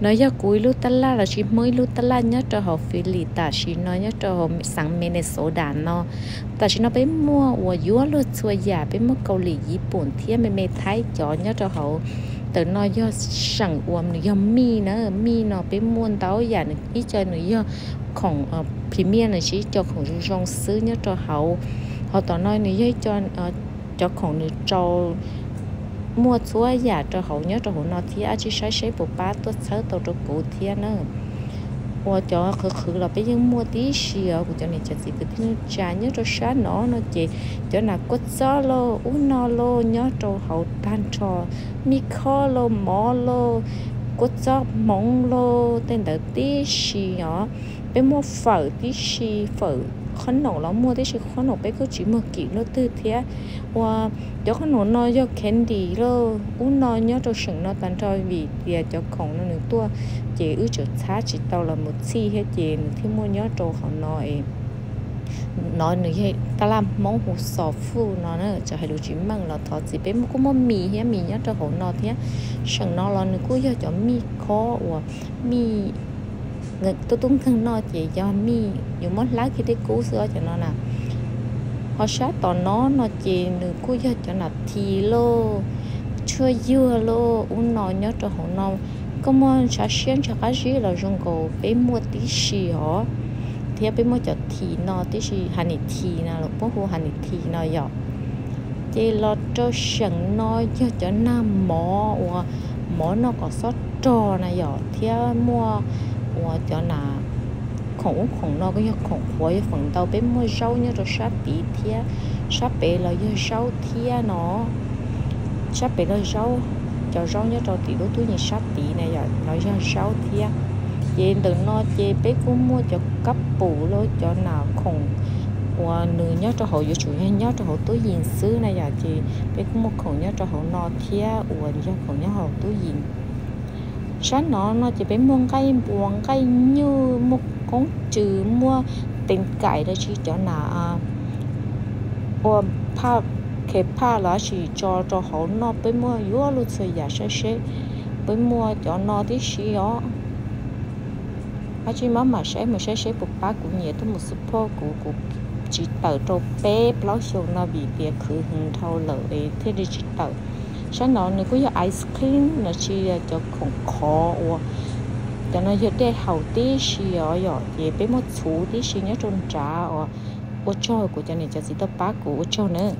nó giờ cuối lúc ta la là chỉ mới lúc ta la nhớ cho họ phi lì ta chỉ nói nhớ cho họ sang Minnesota nó ta chỉ nó bé mua và yếu luôn xua giả bé mua cầu lì Nhật Bản thiên mê mê thái cho nhớ cho họ từ nó do sẵn uom nó do mi nữa mi nó bé muôn táo giả nó ít cho nó doของพรีเมียมนะชีเจ้าของรองซื้อเนี่ยเจ้าเขาเขาตอนน้อยนี่ย่อยจอนเจ้าของนี่เจ้า mua chúa giả cho hậu nhớ cho hậu nó thì ai chỉ sai sai bộ ba tôi sợ tàu cho cụ thiên nữa và cho khử khử là bây giờ mua tí xìa, của cho này chả gì cái thứ trả nhớ cho sáng nó nó chỉ cho là quất gió lô, u nó lô, nhớ cho hậu tan trò. Mi kho lô, mỏ lô, quất gió mỏng lô, tên đỡ tí xìa bé mua phở, tí xì phở khăn nổ nó mua tí xì khăn nổ, bé cứ chỉ một kỹ nó tư thế. Và cho khăn nổ nó cho candy lo u nó nhớ cho sừng nó tan cho vì tiền cho khổng nó nữa. Tua, chị ư chỗ xa chỉ tao là một chi hết chị thì mua nhớ cho họ nói nó nữa vậy ta làm món hồ sò phu nó nữa cho hai đứa chỉ măng là thọ chỉ bé cũng mua mì hết mì nhớ cho họ nó thế. Sừng nó là nữa cũng cho mì khó và mì người tôi tung thân nó chỉ cho mi dùng món lá khi đấy cú xưa cho nó là họ sát tỏ nó nó chỉ nửa cú cho cho nó thì lô, chưa dưa lô, uống nó nhớ cho họ nó có món sát xiên cho cái gì là dùng cổ bé mua tí xì họ. Thì bé mua cho thì nó, tí xì hành thì nè lúc bố hồ hành thì nó dọ chỉ lo cho sẵn nó cho cho nam mỏ mỏ nó có sót trò này dọ thì mua 我叫那孔孔那个要孔火要放到边么烧呢就杀鼻贴，杀白了要烧贴nó sát bể nó rau cho rau nhớ cho tỷ đôi túi như sát tỷ này giờ nó ra rau thia chị đừng nó chị bé cũng mua cho cấp bù luôn cho nào khủng và nữ nhớ cho họ dự chủ nhớ cho họ túi nhìn xứ này giờ chị bé cũng mua khủng nhớ cho họ nó thia và cho khủng nhớ họ túi nhìn sáng nó nó chỉ phải mua cây buồn cây như một con chữ mua tiền cải đó chỉ cho nà à, ô pa cái pa là chỉ cho cho họ nó phải mua yếu luôn rồi giả sẽ sẽ phải mua cho nó thì xí đó à chỉ mà mà sẽ mà sẽ sẽ bục ba cũng nhiều tôi một support của của chỉ tờ cho bé bao nhiêu nó bị việc khử hình thâu lợi, thế thì chỉ tờ sáng nó nó có ice cream nó chỉ cho khổng khó và cho nó giờ để hậu tí xí ở giờ bé một số tí xí nhớ trôn trả ở ở cho của cho này cho gì tao bác của cho nữa